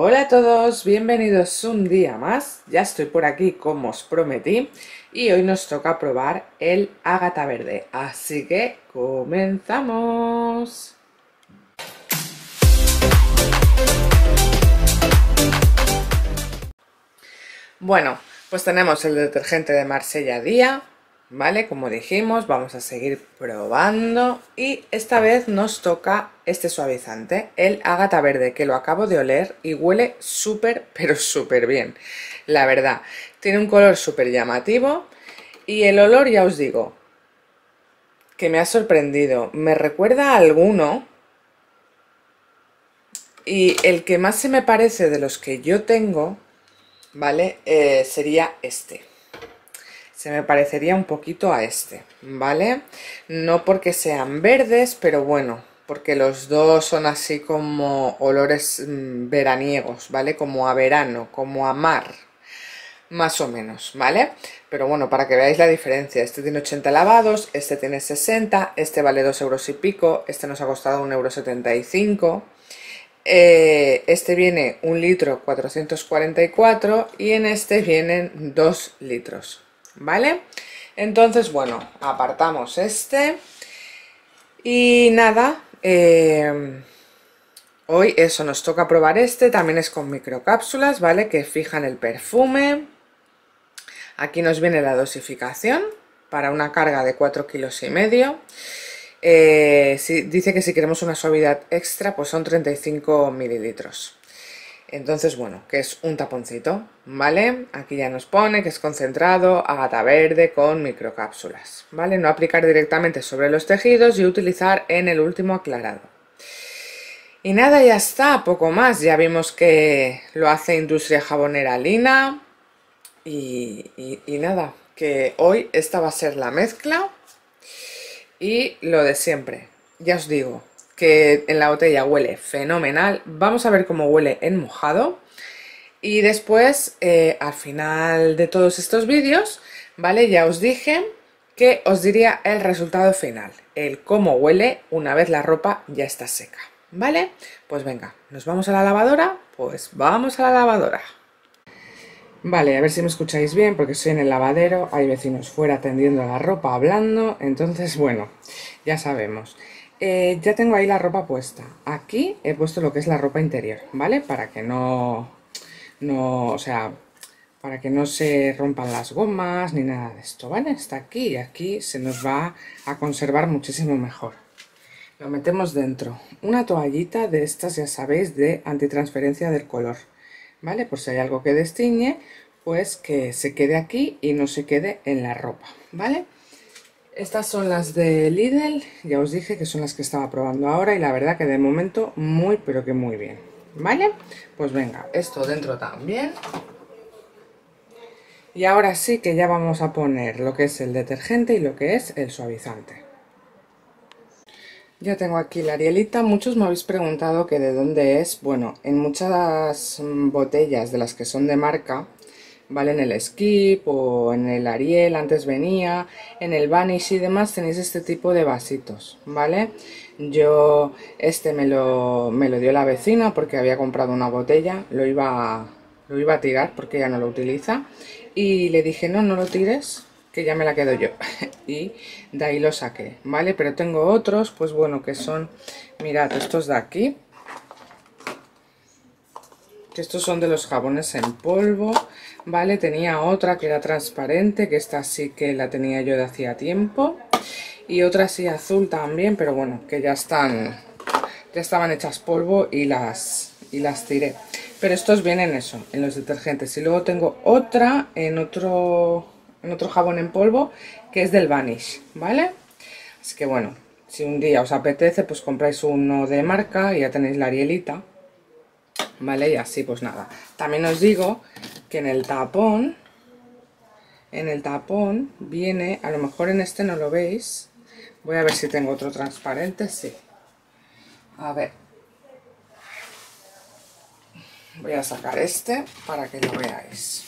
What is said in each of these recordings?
Hola a todos, bienvenidos un día más. Ya estoy por aquí como os prometí y hoy nos toca probar el ágata verde. Así que comenzamos. Bueno, pues tenemos el detergente de Marsella Día, ¿vale? Como dijimos, vamos a seguir probando y esta vez nos toca este suavizante, el Ágata Verde, que lo acabo de oler y huele súper, pero súper bien, la verdad. Tiene un color súper llamativo y el olor, ya os digo, que me ha sorprendido. Me recuerda a alguno y el que más se me parece de los que yo tengo, ¿vale? Eh, sería este se me parecería un poquito a este, ¿vale? No porque sean verdes, pero bueno, porque los dos son así como olores mm, veraniegos, ¿vale? Como a verano, como a mar, más o menos, ¿vale? Pero bueno, para que veáis la diferencia, este tiene 80 lavados, este tiene 60, este vale 2 euros y pico, este nos ha costado 1,75 euro. Eh, este viene un litro 444 y en este vienen 2 litros, ¿vale? Entonces, bueno, apartamos este. Y nada, eh, hoy eso, nos toca probar este, también es con microcápsulas, ¿vale? Que fijan el perfume. Aquí nos viene la dosificación para una carga de 4 kilos y medio. Eh, dice que si queremos una suavidad extra, pues son 35 mililitros. Entonces, bueno, que es un taponcito, ¿vale? Aquí ya nos pone que es concentrado, agata verde con microcápsulas, ¿vale? No aplicar directamente sobre los tejidos y utilizar en el último aclarado. Y nada, ya está, poco más. Ya vimos que lo hace Industria Jabonera Lina. Y, y nada, que hoy esta va a ser la mezcla. Y lo de siempre, ya os digo, que en la botella huele fenomenal. Vamos a ver cómo huele en mojado. Y después, eh, al final de todos estos vídeos, ¿vale? Ya os dije que os diría el resultado final, el cómo huele una vez la ropa ya está seca, ¿vale? Pues venga, ¿nos vamos a la lavadora? Pues vamos a la lavadora. Vale, a ver si me escucháis bien porque estoy en el lavadero, hay vecinos fuera tendiendo la ropa, hablando, entonces bueno, ya sabemos. Eh, ya tengo ahí la ropa puesta. Aquí he puesto lo que es la ropa interior, ¿vale? Para que no, no, o sea, para que no se rompan las gomas ni nada de esto, ¿vale? Está aquí y aquí se nos va a conservar muchísimo mejor. Lo metemos dentro. Una toallita de estas, ya sabéis, de antitransferencia del color, ¿vale? Por si hay algo que destiñe, pues que se quede aquí y no se quede en la ropa, ¿vale? Estas son las de Lidl, ya os dije que son las que estaba probando ahora y la verdad que de momento muy pero que muy bien, ¿vale? Pues venga, esto dentro también. Y ahora sí que ya vamos a poner lo que es el detergente y lo que es el suavizante. Ya tengo aquí la arielita, muchos me habéis preguntado que de dónde es. Bueno, en muchas botellas de las que son de marca ¿vale? En el Skip o en el Ariel, antes venía, en el Vanish y demás tenéis este tipo de vasitos, ¿vale? Yo, este me lo, me lo dio la vecina porque había comprado una botella, lo iba, lo iba a tirar porque ya no lo utiliza y le dije, no, no lo tires, que ya me la quedo yo y de ahí lo saqué, ¿vale? Pero tengo otros, pues bueno, que son, mirad, estos de aquí, que estos son de los jabones en polvo, ¿vale? Tenía otra que era transparente, que esta sí que la tenía yo de hacía tiempo. Y otra así azul también, pero bueno, que ya están, ya estaban hechas polvo y las, y las tiré. Pero estos vienen eso, en los detergentes. Y luego tengo otra en otro, en otro jabón en polvo, que es del Vanish, ¿vale? Así que bueno, si un día os apetece, pues compráis uno de marca y ya tenéis la arielita. ¿Vale? Y así pues nada. También os digo que en el tapón, en el tapón viene, a lo mejor en este no lo veis, voy a ver si tengo otro transparente, sí. A ver. Voy a sacar este para que lo veáis.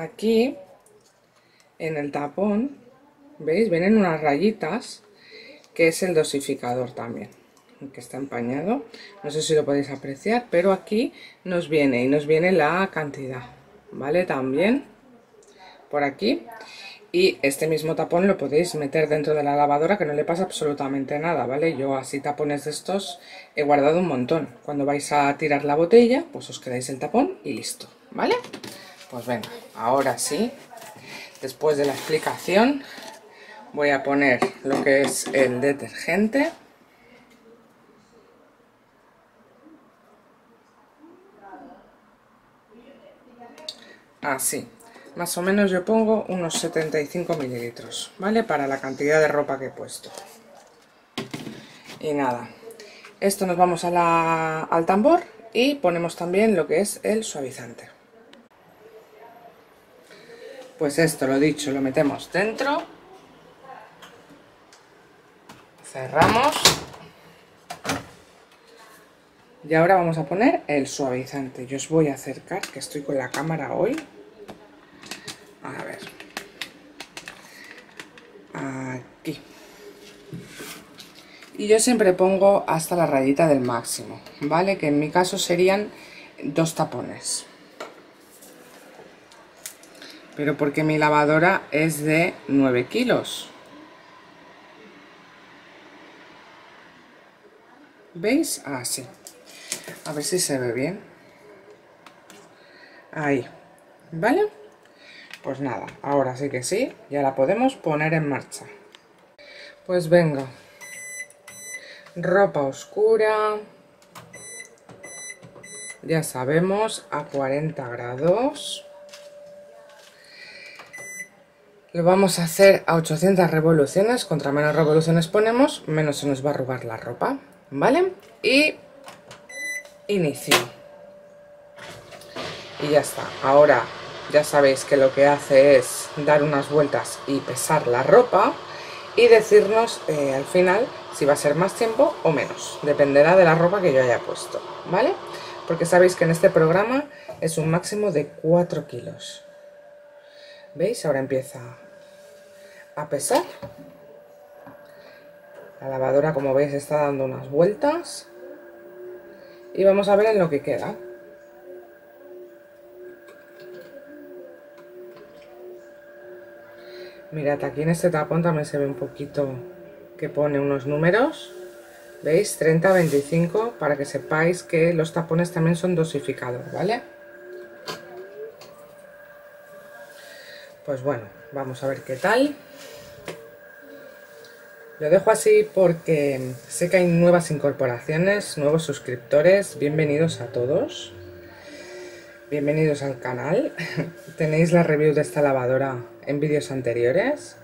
Aquí, en el tapón, ¿veis? Vienen unas rayitas, que es el dosificador también, que está empañado. No sé si lo podéis apreciar, pero aquí nos viene y nos viene la cantidad, ¿vale? También por aquí. Y este mismo tapón lo podéis meter dentro de la lavadora que no le pasa absolutamente nada, ¿vale? Yo así tapones de estos he guardado un montón. Cuando vais a tirar la botella, pues os quedáis el tapón y listo, ¿vale? Pues venga, ahora sí, después de la explicación, voy a poner lo que es el detergente. Así, más o menos yo pongo unos 75 mililitros, ¿vale? Para la cantidad de ropa que he puesto. Y nada, esto nos vamos al tambor y ponemos también lo que es el suavizante. Pues esto, lo dicho, lo metemos dentro. Cerramos. Y ahora vamos a poner el suavizante. Yo os voy a acercar, que estoy con la cámara hoy. A ver. Aquí. Y yo siempre pongo hasta la rayita del máximo, ¿vale? Que en mi caso serían dos tapones. Pero porque mi lavadora es de 9 kilos. ¿Veis? Así. Ah, a ver si se ve bien. Ahí. ¿Vale? Pues nada, ahora sí que sí, ya la podemos poner en marcha. Pues venga. Ropa oscura. Ya sabemos, a 40 grados. Lo vamos a hacer a 800 revoluciones. Contra menos revoluciones ponemos, menos se nos va a arrugar la ropa. ¿Vale? Y inicio. Y ya está. Ahora ya sabéis que lo que hace es dar unas vueltas y pesar la ropa y decirnos eh, al final si va a ser más tiempo o menos. Dependerá de la ropa que yo haya puesto, ¿vale? Porque sabéis que en este programa es un máximo de 4 kilos. ¿Veis? Ahora empieza a pesar. La lavadora, como veis, está dando unas vueltas. Y vamos a ver en lo que queda. Mirad, aquí en este tapón también se ve un poquito que pone unos números. ¿Veis? 30, 25, para que sepáis que los tapones también son dosificados, ¿vale? Pues bueno, vamos a ver qué tal. Lo dejo así porque sé que hay nuevas incorporaciones, nuevos suscriptores. Bienvenidos a todos. Bienvenidos al canal. Tenéis la review de esta lavadora en vídeos anteriores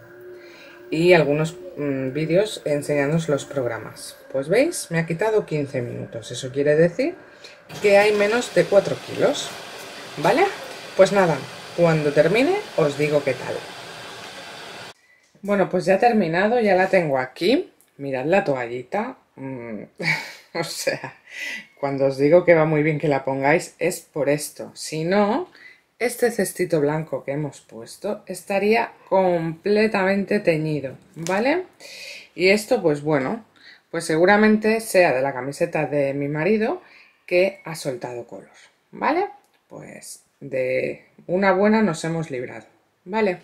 y algunos mm, vídeos enseñándoos los programas. Pues veis, me ha quitado 15 minutos. Eso quiere decir que hay menos de 4 kilos. ¿Vale? Pues nada, cuando termine os digo qué tal. Bueno, pues ya terminado, ya la tengo aquí. Mirad la toallita. Mm, o sea, cuando os digo que va muy bien que la pongáis es por esto. Si no, este cestito blanco que hemos puesto estaría completamente teñido, ¿vale? Y esto, pues bueno, pues seguramente sea de la camiseta de mi marido que ha soltado color, ¿vale? Pues de una buena nos hemos librado, ¿vale?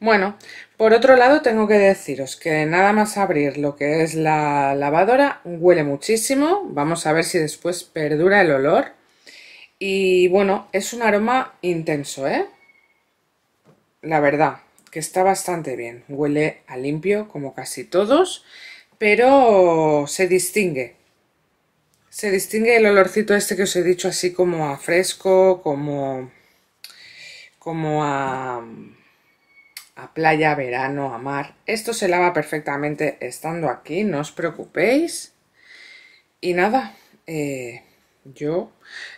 Bueno, por otro lado tengo que deciros que nada más abrir lo que es la lavadora huele muchísimo. Vamos a ver si después perdura el olor. Y bueno, es un aroma intenso, ¿eh? La verdad, que está bastante bien. Huele a limpio como casi todos, pero se distingue. Se distingue el olorcito este que os he dicho así como a fresco, como, como a a playa, verano, a mar. Esto se lava perfectamente estando aquí, no os preocupéis. Y nada, eh, yo,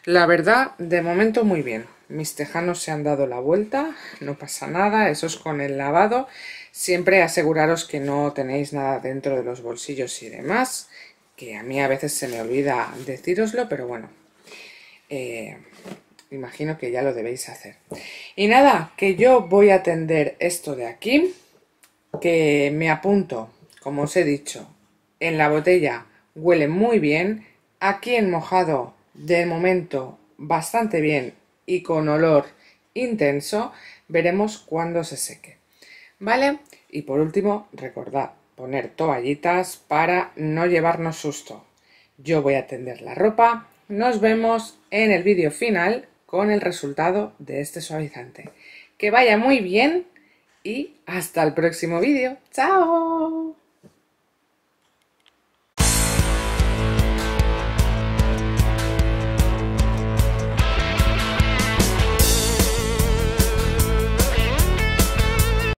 la verdad, de momento muy bien. Mis tejanos se han dado la vuelta, no pasa nada, eso es con el lavado. Siempre aseguraros que no tenéis nada dentro de los bolsillos y demás, que a mí a veces se me olvida decíroslo, pero bueno, eh, imagino que ya lo debéis hacer. Y nada, que yo voy a atender esto de aquí, que me apunto, como os he dicho, en la botella huele muy bien. Aquí en mojado, de momento, bastante bien y con olor intenso. Veremos cuándo se seque. ¿Vale? Y por último, recordad poner toallitas para no llevarnos susto. Yo voy a tender la ropa. Nos vemos en el vídeo final con el resultado de este suavizante. Que vaya muy bien y hasta el próximo vídeo. ¡Chao!